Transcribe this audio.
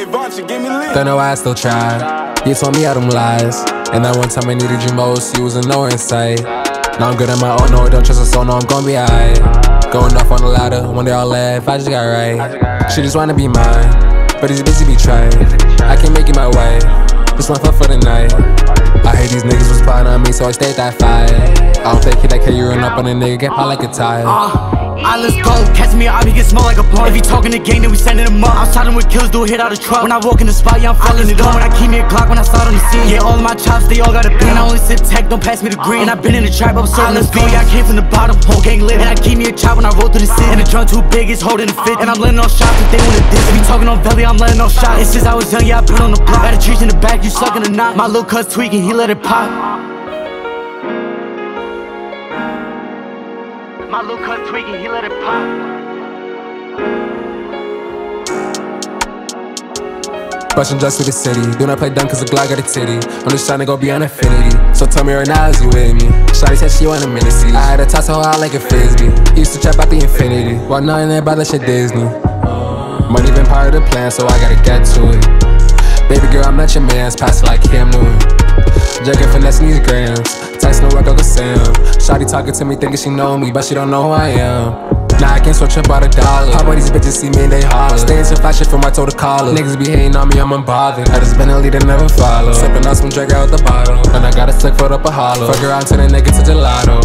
Hey, Voncha, give me lit. Don't know I still try. You told me all them lies. And that one time I needed you most, you nowhere in sight. Now I'm good at my own, no, don't trust a soul, no, I'm gonna be alright. Going off on the ladder, one day I'll laugh, I just got right. She just wanna be mine, but these bitches be trying. I can't make it my way, just one fuck for the night. I hate these niggas was plotting on me, so I stayed that fight. I don't think that you run up on a nigga, get hot like a tire. I let's go. Catch me out, he get smell like a blunt. If he talking the game, then we sending him up. Outside him with kills, do a hit out of truck. When I walk in the spot, yeah, I'm fucking it up. When I keep me a Glock, when I start on the scene. Yeah, all of my chops, they all got a pin. I only sip tech, don't pass me the green. And I been in the trap, I'm serving this beat. Yeah, I came from the bottom, whole gang lit. And I keep me a chop when I roll through the city. And the drum too big, it's holding the fit. And I'm letting off shots if they wanna diss. If you talking on belly, I'm letting off shots. It's since I was young, yeah, I been on the block. Got a trees in the back, you sucking a knot. My little cuz tweaking, he let it pop. My little cut tweaking, he let it pop. Rushing just through the city. Do not play dumb cause the Glock got a titty. I'm just trying to go beyond infinity. So tell me right now, is you with me? Shawty said she want a minute see. I had to toss her out like a frisbee. Used to trap out the infinity. While nothing there about that shit Disney. Money been part of the plan, so I gotta get to it. Baby girl, I'm not your man's pass like Cam Newton. Jacking finessing these grams. Tyson no work Uncle Sam. Shawty talking to me, thinking she know me, but she don't know who I am. Now I can't switch up by a dollar. How about these bitches see me and they holler? Staying some fashion from my toe to collar. Niggas be hating on me, I'm unbothered. I just been a leader, never follow. Sipping on some drink out the bottle. And I got a stick for up a hollow. Fuck around, turn a nigga to gelato.